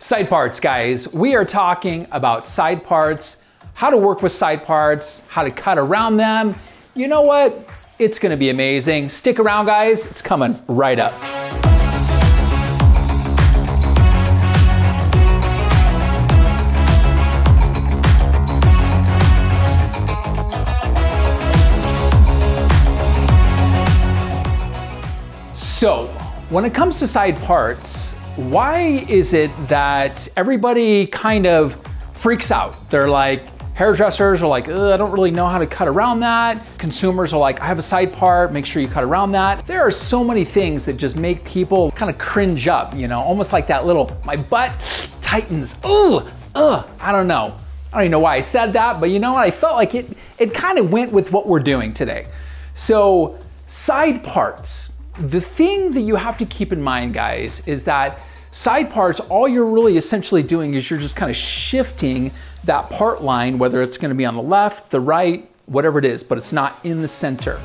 Side parts, guys. We are talking about side parts, how to work with side parts, how to cut around them. You know what? It's gonna be amazing. Stick around, guys. It's coming right up. So, when it comes to side parts, why is it that everybody kind of freaks out? They're like, hairdressers are like, I don't really know how to cut around that. Consumers are like, I have a side part, make sure you cut around that. There are so many things that just make people kind of cringe up, you know, almost like that little, my butt tightens, ugh, ugh, I don't know. I don't even know why I said that, but you know what? I felt like it, it kind of went with what we're doing today. So side parts, the thing that you have to keep in mind, guys, is that side parts, all you're really essentially doing is you're just kind of shifting that part line, whether it's gonna be on the left, the right, whatever it is, but it's not in the center.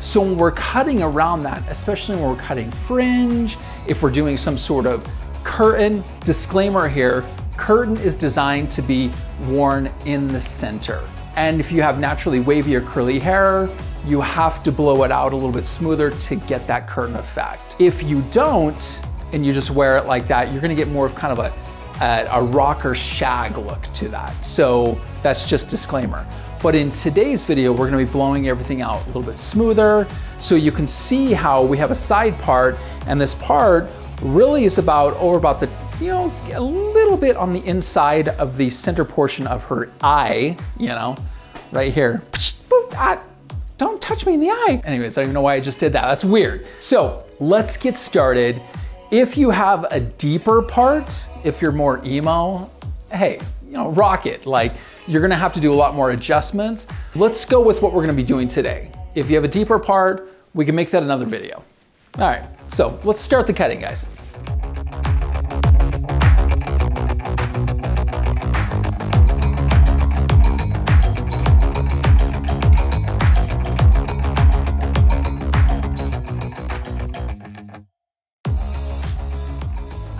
So when we're cutting around that, especially when we're cutting fringe, if we're doing some sort of curtain, disclaimer here, curtain is designed to be worn in the center. And if you have naturally wavy or curly hair, you have to blow it out a little bit smoother to get that curtain effect. If you don't, and you just wear it like that, you're gonna get more of kind of a, a, a rocker shag look to that. So that's just disclaimer. But in today's video, we're gonna be blowing everything out a little bit smoother so you can see how we have a side part and this part really is about over about the, you know, a little bit on the inside of the center portion of her eye, you know, right here. Ah, touch me in the eye. Anyways, I don't even know why I just did that. That's weird. So let's get started. If you have a deeper part, if you're more emo, hey, you know, rock it. Like you're gonna have to do a lot more adjustments. Let's go with what we're gonna be doing today. If you have a deeper part, we can make that another video. All right, so let's start the cutting, guys.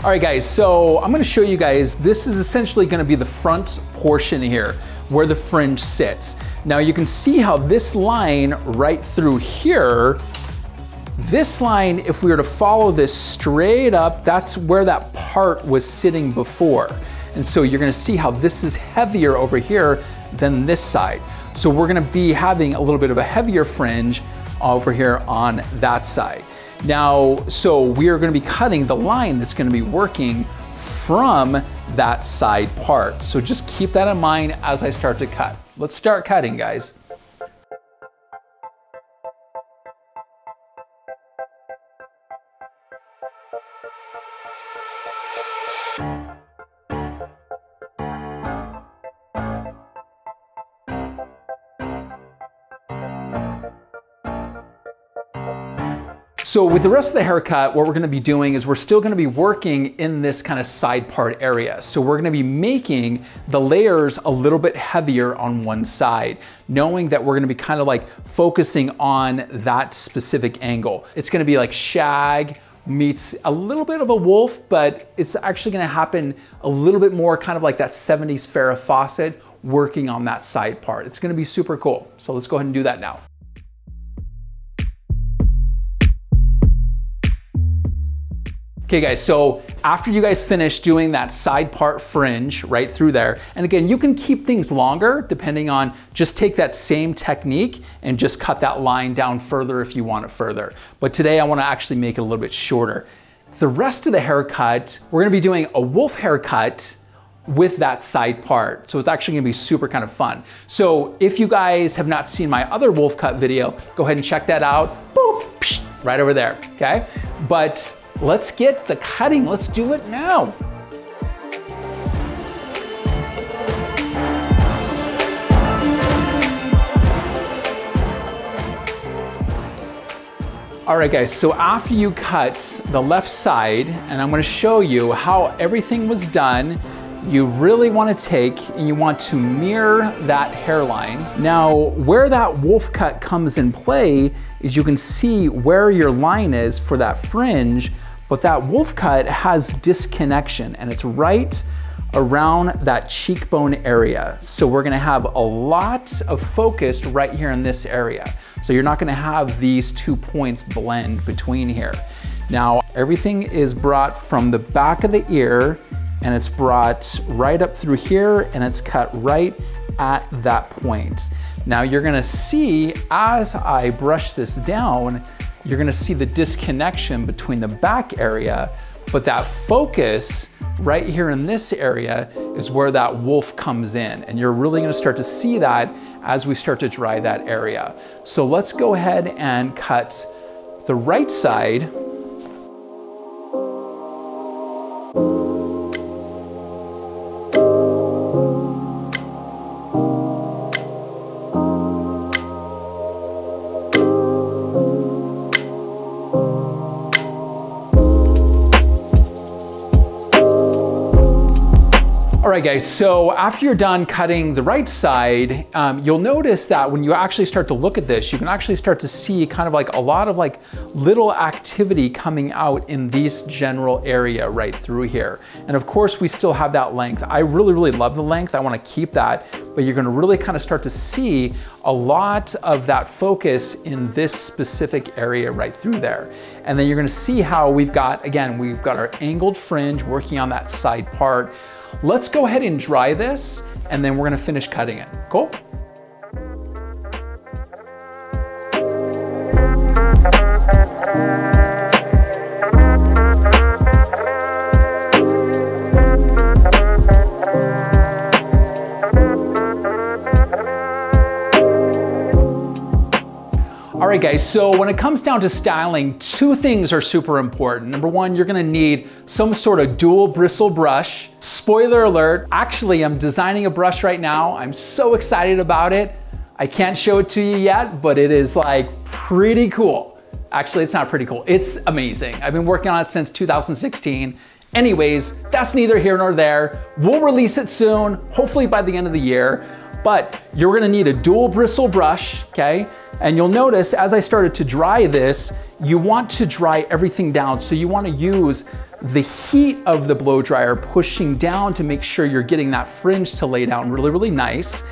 All right guys, so I'm gonna show you guys, this is essentially gonna be the front portion here where the fringe sits. Now you can see how this line right through here, this line, if we were to follow this straight up, that's where that part was sitting before. And so you're gonna see how this is heavier over here than this side. So we're gonna be having a little bit of a heavier fringe over here on that side. Now, so we are gonna be cutting the line that's gonna be working from that side part. So just keep that in mind as I start to cut. Let's start cutting, guys. So with the rest of the haircut, what we're gonna be doing is we're still gonna be working in this kind of side part area. So we're gonna be making the layers a little bit heavier on one side, knowing that we're gonna be kind of like focusing on that specific angle. It's gonna be like shag, meets a little bit of a wolf, but it's actually gonna happen a little bit more kind of like that 70s Farrah Fawcett working on that side part. It's gonna be super cool. So let's go ahead and do that now. Okay guys, so after you guys finish doing that side part fringe right through there, and again, you can keep things longer depending on, just take that same technique and just cut that line down further if you want it further. But today I wanna actually make it a little bit shorter. The rest of the haircut, we're gonna be doing a wolf haircut with that side part. So it's actually gonna be super kind of fun. So if you guys have not seen my other wolf cut video, go ahead and check that out. Boop, right over there, okay? But Let's get the cutting. Let's do it now. All right guys, so after you cut the left side, and I'm gonna show you how everything was done, you really wanna take and you want to mirror that hairline. Now, where that wolf cut comes in play is you can see where your line is for that fringe but that wolf cut has disconnection and it's right around that cheekbone area. So we're gonna have a lot of focus right here in this area. So you're not gonna have these two points blend between here. Now, everything is brought from the back of the ear and it's brought right up through here and it's cut right at that point. Now you're gonna see as I brush this down, you're gonna see the disconnection between the back area, but that focus right here in this area is where that wolf comes in. And you're really gonna start to see that as we start to dry that area. So let's go ahead and cut the right side right, guys, so after you're done cutting the right side, um, you'll notice that when you actually start to look at this, you can actually start to see kind of like a lot of like little activity coming out in this general area right through here. And of course, we still have that length. I really, really love the length. I wanna keep that, but you're gonna really kind of start to see a lot of that focus in this specific area right through there. And then you're gonna see how we've got, again, we've got our angled fringe working on that side part. Let's go ahead and dry this and then we're gonna finish cutting it. Cool? Right, guys, so when it comes down to styling, two things are super important. Number one, you're gonna need some sort of dual bristle brush. Spoiler alert, actually, I'm designing a brush right now. I'm so excited about it. I can't show it to you yet, but it is like pretty cool. Actually, it's not pretty cool. It's amazing. I've been working on it since 2016. Anyways, that's neither here nor there. We'll release it soon, hopefully by the end of the year. But you're gonna need a dual bristle brush, okay? And you'll notice as I started to dry this, you want to dry everything down. So you wanna use the heat of the blow dryer pushing down to make sure you're getting that fringe to lay down really, really nice.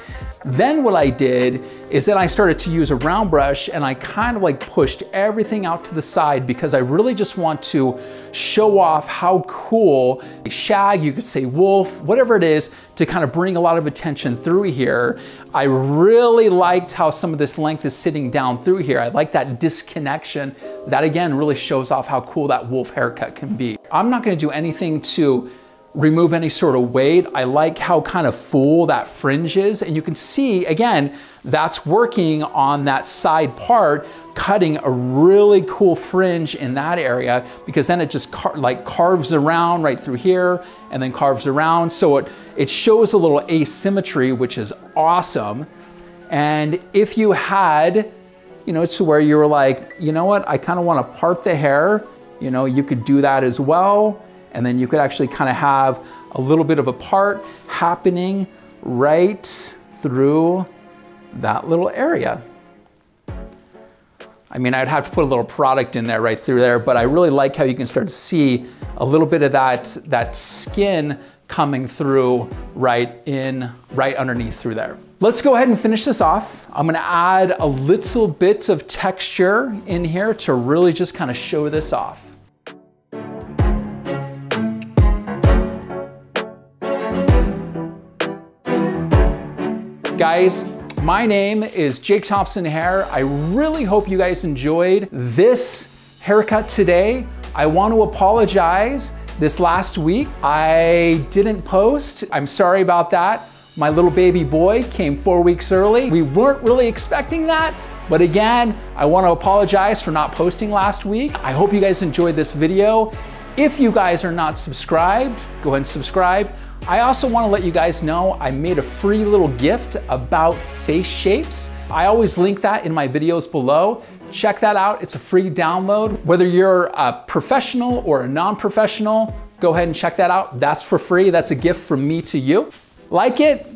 Then what I did is that I started to use a round brush and I kind of like pushed everything out to the side because I really just want to show off how cool a shag, you could say wolf, whatever it is, to kind of bring a lot of attention through here. I really liked how some of this length is sitting down through here. I like that disconnection. That again really shows off how cool that wolf haircut can be. I'm not gonna do anything to remove any sort of weight. I like how kind of full that fringe is. And you can see, again, that's working on that side part, cutting a really cool fringe in that area because then it just car like carves around right through here and then carves around. So it, it shows a little asymmetry, which is awesome. And if you had, you know, to where you were like, you know what, I kind of want to part the hair, you know, you could do that as well. And then you could actually kind of have a little bit of a part happening right through that little area. I mean, I'd have to put a little product in there right through there, but I really like how you can start to see a little bit of that, that skin coming through right in, right underneath through there. Let's go ahead and finish this off. I'm gonna add a little bit of texture in here to really just kind of show this off. Guys, my name is Jake Thompson Hair. I really hope you guys enjoyed this haircut today. I want to apologize. This last week, I didn't post. I'm sorry about that. My little baby boy came four weeks early. We weren't really expecting that, but again, I want to apologize for not posting last week. I hope you guys enjoyed this video. If you guys are not subscribed, go ahead and subscribe. I also want to let you guys know I made a free little gift about face shapes. I always link that in my videos below. Check that out. It's a free download. Whether you're a professional or a non-professional, go ahead and check that out. That's for free. That's a gift from me to you. Like it.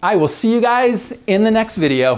I will see you guys in the next video.